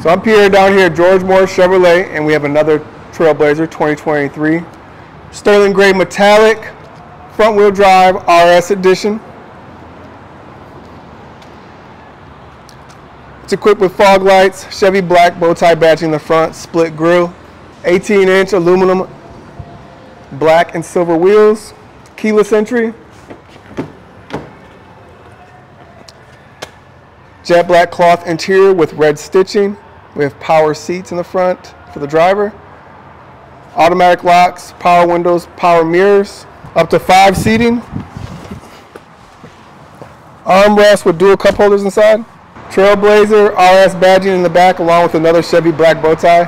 So I'm Pierre down here at George Moore Chevrolet, and we have another Trailblazer 2023 Sterling Gray Metallic front wheel drive RS edition. It's equipped with fog lights, Chevy black bow tie badging in the front, split grille, 18 inch aluminum black and silver wheels, keyless entry, jet black cloth interior with red stitching. We have power seats in the front for the driver, automatic locks, power windows, power mirrors, up to five seating, armrest with dual cup holders inside, Trailblazer RS badging in the back along with another Chevy black bow tie.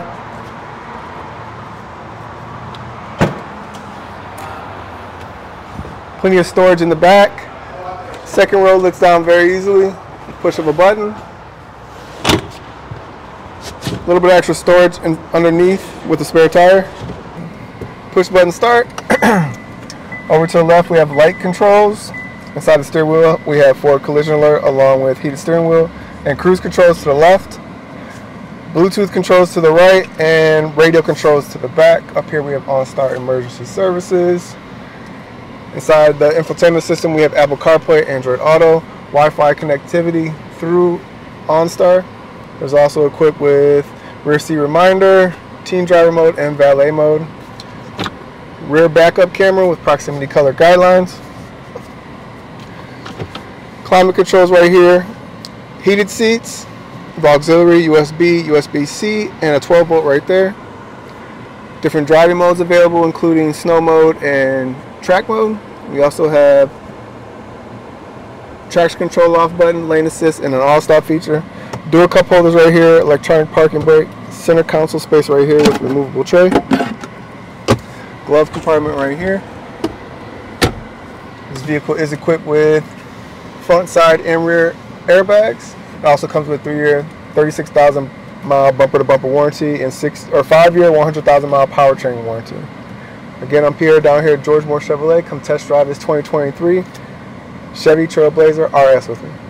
Plenty of storage in the back. Second row lifts down very easily. Push of a button. A little bit of extra storage in, underneath with the spare tire. Push button start. Over to the left we have light controls. Inside the steering wheel we have forward collision alert along with heated steering wheel and cruise controls to the left. Bluetooth controls to the right and radio controls to the back. Up here we have OnStar emergency services. Inside the infotainment system, we have Apple CarPlay, Android Auto, Wi-Fi connectivity through OnStar. There's also equipped with rear seat reminder, teen driver mode, and valet mode. Rear backup camera with proximity color guidelines. Climate controls right here. Heated seats, auxiliary USB, USB-C, and a 12 volt right there. Different driving modes available, including snow mode and track mode. We also have traction control off button, lane assist, and an auto stop feature. Dual cup holders right here, electronic parking brake, center console space right here with removable tray. Glove compartment right here. This vehicle is equipped with front, side, and rear airbags. It also comes with three-year, 36,000 mile bumper-to-bumper warranty and six or five-year, 100,000 mile powertrain warranty. Again, I'm Pierre down here at George Moore Chevrolet. Come test drive this 2023 Chevy Trailblazer RS with me.